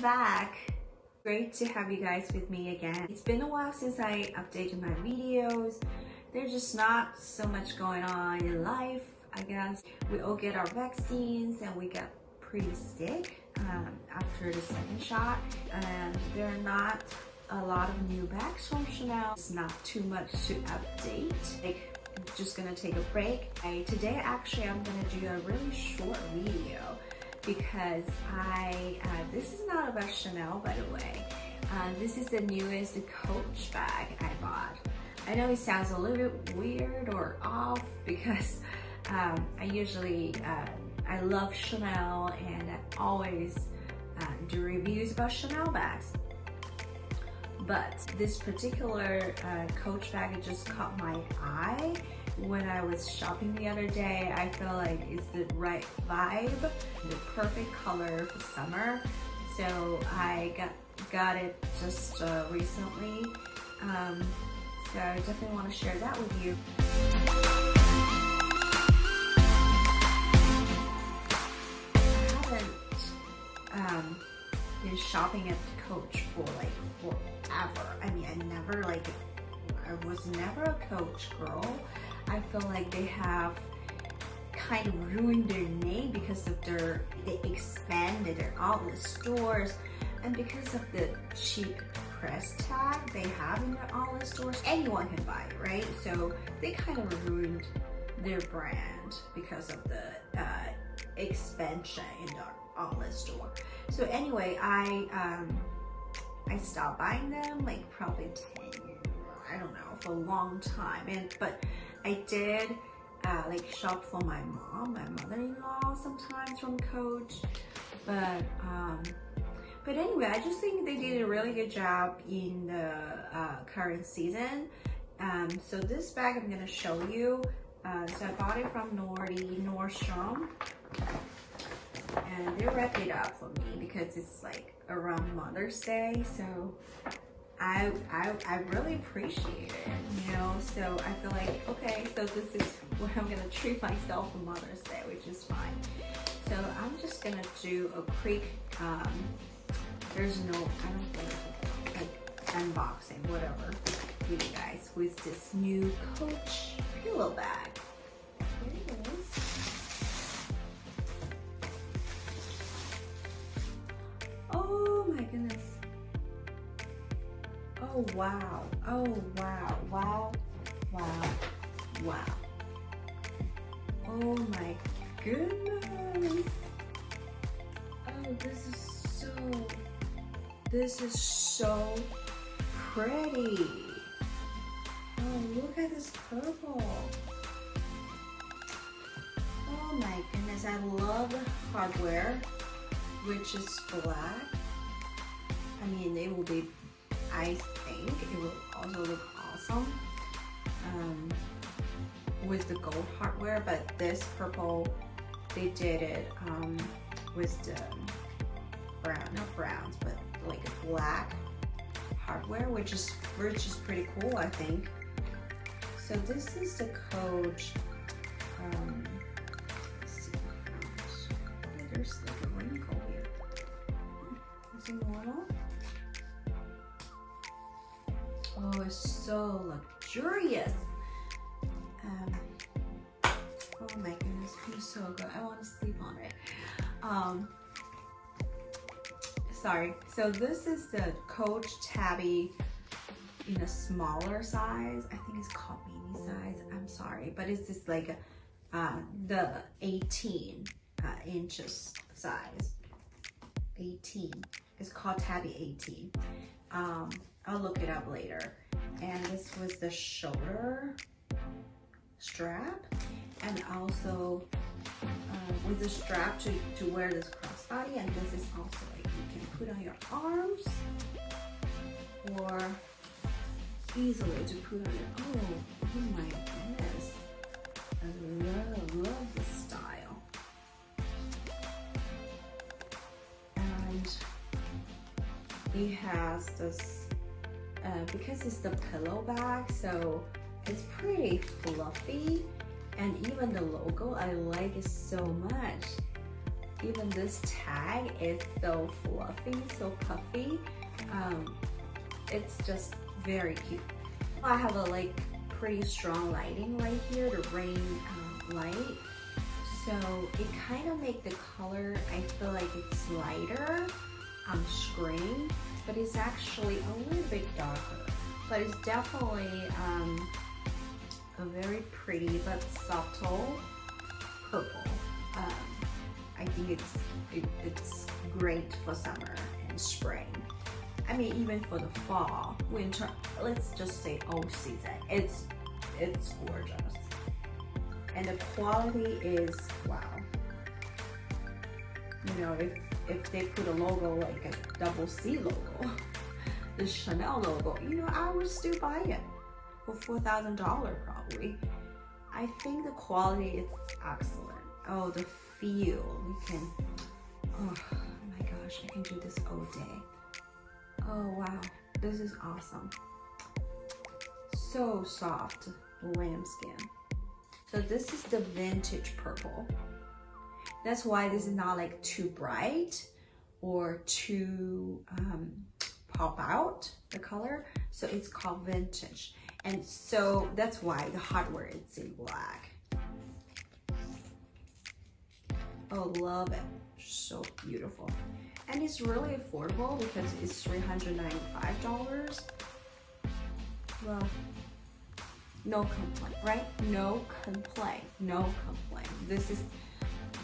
back. Great to have you guys with me again. It's been a while since I updated my videos. There's just not so much going on in life, I guess. We all get our vaccines and we get pretty sick um, after the second shot. And there are not a lot of new bags from Chanel. It's not too much to update. Like, I'm just gonna take a break. I, today, actually, I'm gonna do a really short video because I, uh, this is not about Chanel, by the way. Uh, this is the newest Coach bag I bought. I know it sounds a little bit weird or off because um, I usually, uh, I love Chanel and I always uh, do reviews about Chanel bags. But this particular uh, Coach bag, it just caught my eye when I was shopping the other day. I feel like it's the right vibe, the perfect color for summer. So I got, got it just uh, recently. Um, so I definitely want to share that with you. I haven't um, been shopping at Coach for like forever. I mean, I never like, I was never a Coach girl. I feel like they have kind of ruined their name because of their, they expanded their outlet stores and because of the cheap press tag they have in their outlet stores, anyone can buy it, right? So they kind of ruined their brand because of the uh, expansion in the outlet store. So anyway, I um, I stopped buying them like probably 10 years, I don't know, for a long time. And But I did uh, like shop for my mom, my mother-in-law sometimes from Coach. But um, but anyway, I just think they did a really good job in the uh, current season. Um, so this bag I'm gonna show you. Uh, so I bought it from Nordy Nordstrom. And they wrapped it up for me because it's like around Mother's Day. So I, I, I really appreciate it, you know? So I feel like, okay, so this is what I'm gonna treat myself for Mother's Day, which is fine. So I'm just gonna do a quick um, there's no, I don't think, like unboxing, whatever, with you guys with this new Coach pillow bag. Oh wow. Oh wow. Wow. Wow. Wow. Oh my goodness. Oh, this is so this is so pretty. Oh, look at this purple. Oh my goodness, I love hardware, which is black. I mean, it will be, I think, it will also look awesome um, with the gold hardware, but this purple, they did it um, with the brown, not browns, but like a black hardware, which is which is pretty cool, I think. So this is the Coach. Um, there's like a wrinkle here. Is it normal? Oh, it's so luxurious. Um, oh my goodness, feels so good. I want to sleep on it. Um, sorry. So this is the Coach Tabby in a smaller size. I think it's called mini size. I'm sorry, but it's just like uh, the 18 uh, inches size. 18. It's called Tabby 18. Um, I'll look it up later. And this was the shoulder strap and also uh, with the strap to, to wear this crossbody and this is also like you can put on your arms or easily to put on your oh, oh my goodness I love love this it has this uh, because it's the pillow bag so it's pretty fluffy and even the logo, I like it so much. even this tag is so fluffy, so puffy. Um, it's just very cute. I have a like pretty strong lighting right here, the rain um, light. So it kind of make the color, I feel like it's lighter on screen, but it's actually a little bit darker. But it's definitely um, a very pretty but subtle purple. Um, I think it's it, it's great for summer and spring. I mean, even for the fall, winter, let's just say all season, it's, it's gorgeous. And the quality is, wow. You know, if, if they put a logo like a double C logo, the Chanel logo, you know, I would still buy it for $4,000 probably. I think the quality is excellent. Oh, the feel, you can, oh my gosh, I can do this all day. Oh wow, this is awesome. So soft, lamb skin. So this is the vintage purple. That's why this is not like too bright or too um, pop out the color. So it's called vintage. And so that's why the hardware is in black. Oh, love it. So beautiful and it's really affordable because it's $395. Well, no complaint, right? No complaint, no complaint. This is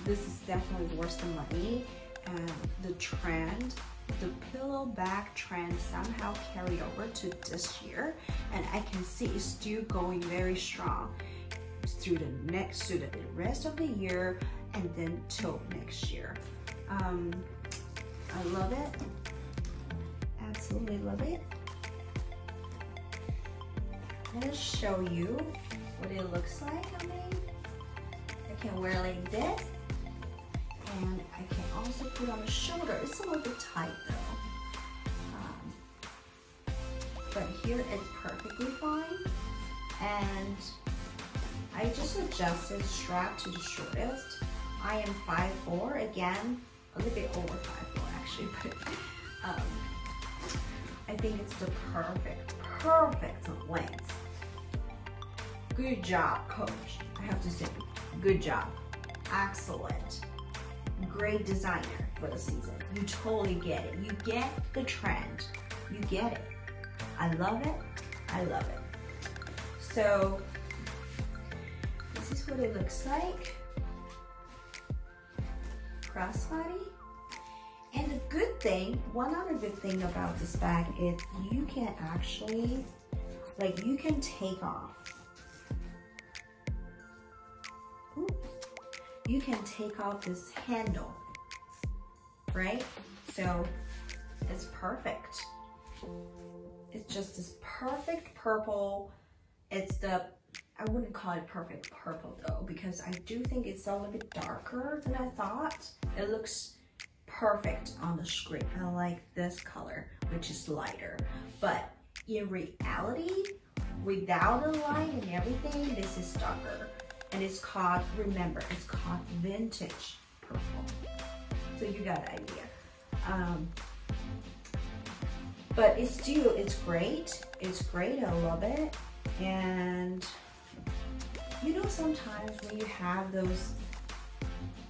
this is definitely worth the money. And the trend, the pillow bag trend somehow carried over to this year, and I can see it's still going very strong through the next, through the rest of the year, and then till next year. Um, I love it. Absolutely love it. I'm gonna show you what it looks like on me. I can wear like this. And I can also put on the shoulder. It's a little bit tight though. Um, but here it's perfectly fine. And I just adjusted strap to the shortest. I am 5'4", again, a little bit over 5'4" actually, but um, I think it's the perfect, perfect length. Good job, coach. I have to say, good job. Excellent. Great designer for the season. You totally get it. You get the trend. You get it. I love it. I love it. So this is what it looks like. Crossbody. And the good thing, one other good thing about this bag is you can actually, like you can take off. Can take off this handle, right? So it's perfect. It's just this perfect purple. It's the, I wouldn't call it perfect purple though, because I do think it's a little bit darker than I thought. It looks perfect on the screen. I like this color, which is lighter. But in reality, without the light and everything, this is darker. And it's called, remember, it's called vintage purple. So you got an idea. Um, but it's still, it's great. It's great, I love it. And you know, sometimes when you have those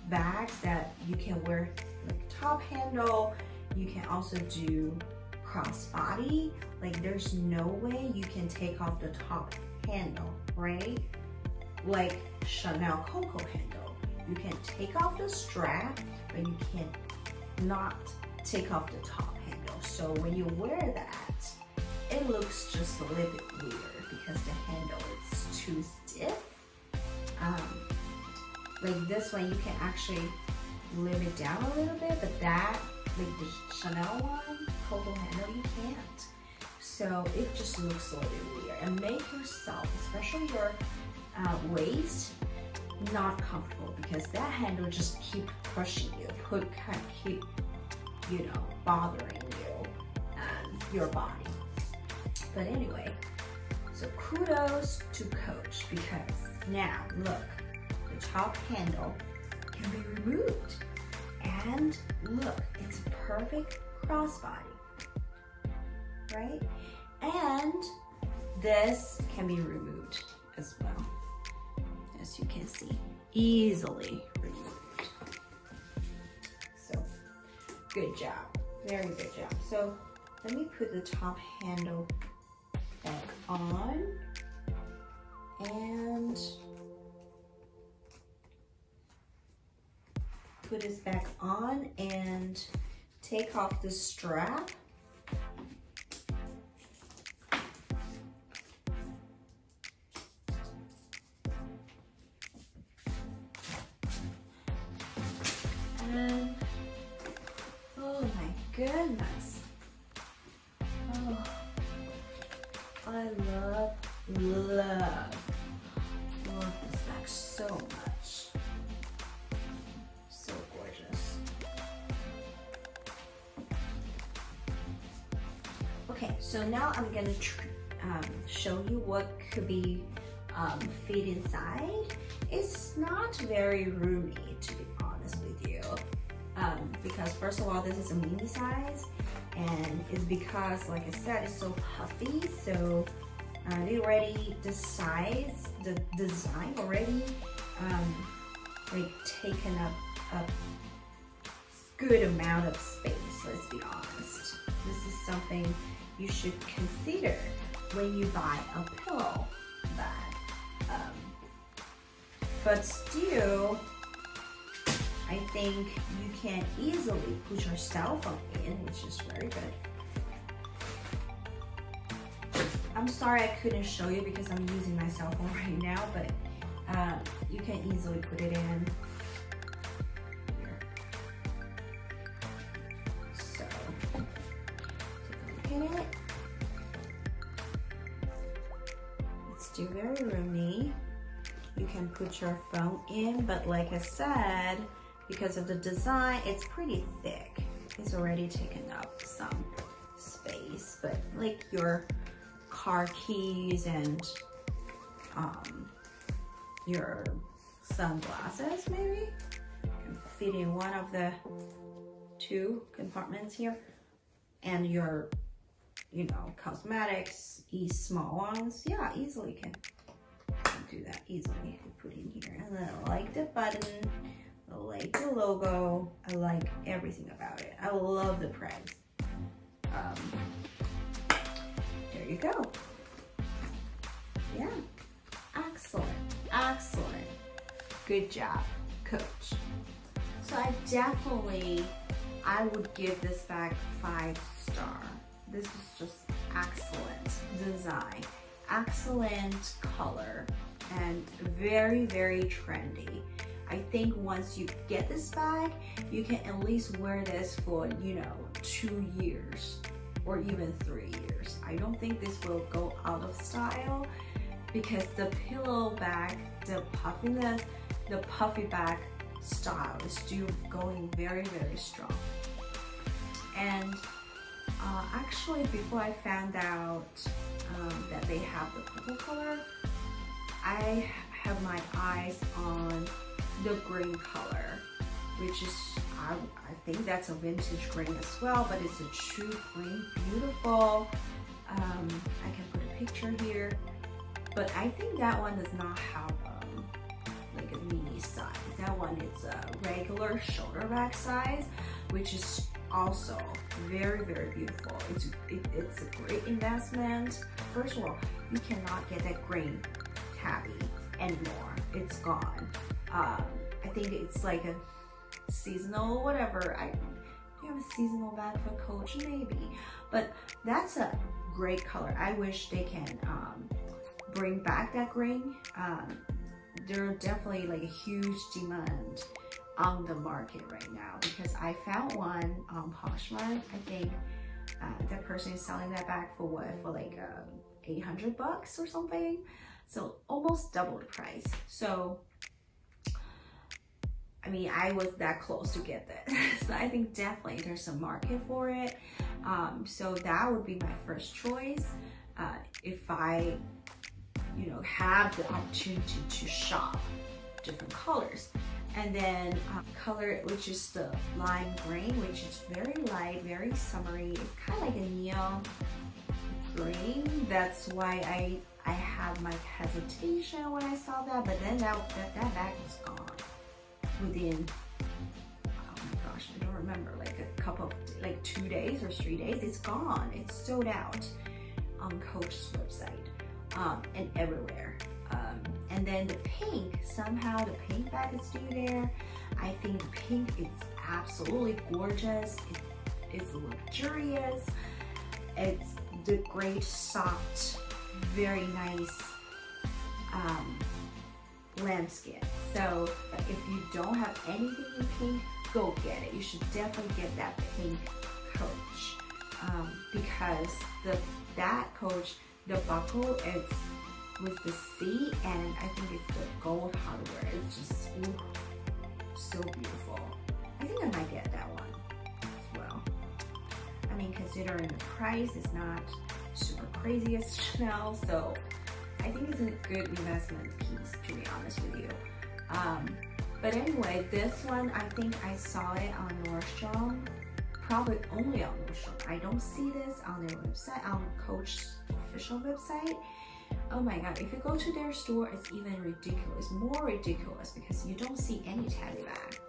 bags that you can wear like top handle. You can also do crossbody. Like there's no way you can take off the top handle, right? Like Chanel Coco handle. You can take off the strap, but you can not take off the top handle. So when you wear that, it looks just a little bit weird because the handle is too stiff. Um, like this one, you can actually limb it down a little bit, but that, like the Chanel one, Coco handle, you can't. So it just looks a little bit weird. And make yourself, especially your uh, waist, not comfortable because that handle just keep pushing you, put keep, you know, bothering you and your body. But anyway, so kudos to Coach because now look, the top handle can be removed And look, it's a perfect crossbody, right? And this can be removed as well, as you can see, easily removed. So, good job, very good job. So, let me put the top handle back on and put this back on and take off the strap. So now I'm gonna um, show you what could be um, fit inside. It's not very roomy, to be honest with you. Um, because first of all, this is a mini size and it's because, like I said, it's so puffy. So uh, they already, the size, the design already um, like taken up a good amount of space, let's be honest. This is something you should consider when you buy a pillow bag. Um, but still, I think you can easily put your cell phone in, which is very good. I'm sorry I couldn't show you because I'm using my cell phone right now, but um, you can easily put it in. Still very roomy. You can put your phone in, but like I said, because of the design, it's pretty thick. It's already taken up some space, but like your car keys and um, your sunglasses maybe can fit in one of the two compartments here and your you know cosmetics these small ones. Yeah easily can do that. Easily put in here. And then I like the button. I like the logo. I like everything about it. I love the price um, there you go. Yeah. Excellent. Excellent. Good job coach. So I definitely I would give this bag five star this is just excellent design excellent color and very very trendy. I think once you get this bag you can at least wear this for you know two years or even three years. I don't think this will go out of style because the pillow bag the puffiness the puffy bag style is still going very very strong. And uh, actually before I found out um, that they have the purple color I have my eyes on the green color which is I, I think that's a vintage green as well but it's a true green beautiful. Um, I can put a picture here but I think that one does not have um, like a mini size. That one is a regular shoulder bag size which is also very very beautiful. It's it, it's a great investment. First of all you cannot get that green tabby anymore. It's gone. Um, I think it's like a seasonal whatever. I you have a seasonal bag for coach maybe. But that's a great color. I wish they can um, bring back that green. Um, there are definitely like a huge demand on the market right now because I found one on Poshmark. I think uh, that person is selling that bag for what? For like uh, 800 bucks or something. So almost double the price. So, I mean, I was that close to get that. so I think definitely there's a market for it. Um, so that would be my first choice. Uh, if I, you know, have the opportunity to shop different colors. And then uh, color which is the lime green which is very light very summery. It's kind of like a neon green. That's why I I had my hesitation when I saw that but then that that, that bag was gone within oh my gosh I don't remember like a couple of like two days or three days it's gone. It's sold out on Coach's website um, and everywhere um, and then the pink, somehow the pink bag is still there. I think pink is absolutely gorgeous. It is luxurious. It's the great, soft, very nice um, lambskin. So if you don't have anything in pink, go get it. You should definitely get that pink coach um, because the that coach, the buckle, it's with the C and I think it's the gold hardware. It's just ooh, so beautiful. I think I might get that one as well. I mean, considering the price is not super crazy as Chanel, so I think it's a good investment piece to be honest with you. Um, but anyway, this one, I think I saw it on Nordstrom, probably only on Nordstrom. I don't see this on their website, on Coach's official website oh my god, if you go to their store, it's even ridiculous, more ridiculous because you don't see any teddy bag.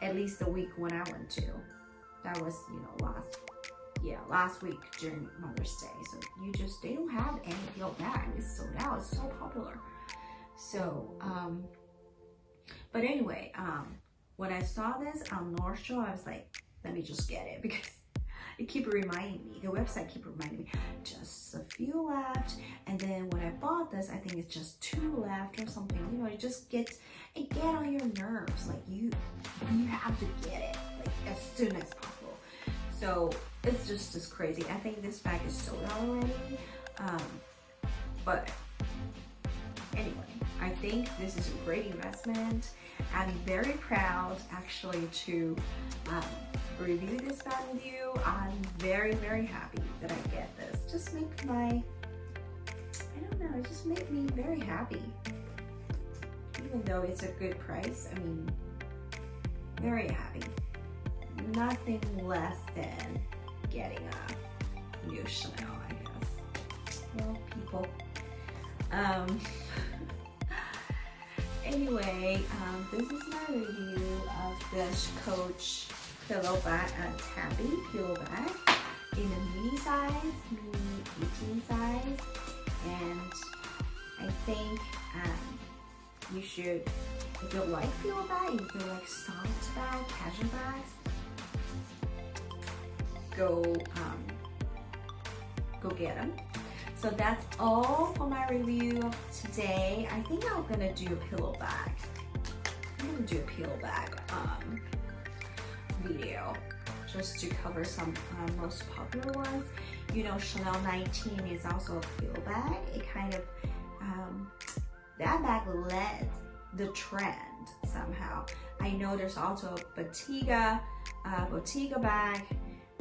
At least the week when I went to. That was, you know, last, yeah, last week during Mother's Day. So you just, they don't have any field bag. It's sold out, it's so popular. So, um, but anyway, um, when I saw this on Nordstrom, I was like, let me just get it because it keep reminding me, the website keep reminding me, just a few left. And then when I bought this, I think it's just two left or something. You know, it just gets, it get on your nerves. Like you, you have to get it like as soon as possible. So it's just as crazy. I think this bag is sold already. Um, but anyway, I think this is a great investment. I'm very proud actually to um, review this bag with you. I'm very, very happy that I get this. Just make my, I don't know, it just make me very happy. Even though it's a good price, I mean, very happy. Nothing less than getting a new Chanel, I guess. Well, people. Um, anyway, um, this is my review of this Coach pillow bag, uh, tabby pillow bag in a mini size, mini 18 size. And I think um, you should, if you like pillow bag, if you like soft bag, casual bags, go, um, go get them. So that's all for my review today. I think I'm gonna do a pillow bag. I'm gonna do a pillow bag um, video just to cover some uh, most popular ones. You know, Chanel 19 is also a pillow bag. It kind of, um, that bag led the trend somehow. I know there's also a Bottega, uh, Bottega bag,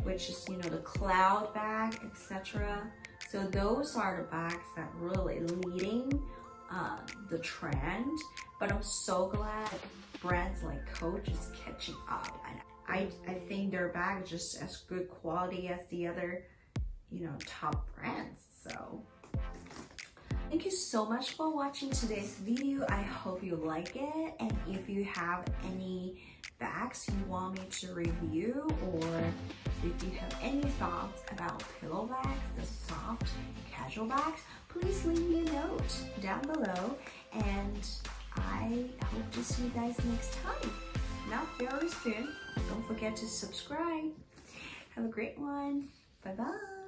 which is, you know, the cloud bag, etc. So those are the bags that really leading uh, the trend. But I'm so glad brands like Coach is catching up. And I, I think their bag is just as good quality as the other, you know, top brands. So Thank you so much for watching today's video. I hope you like it. And if you have any bags you want me to review or if you have any thoughts about pillow bags, the soft casual bags, please leave me a note down below and I hope to see you guys next time. Not very soon. Don't forget to subscribe. Have a great one. Bye-bye.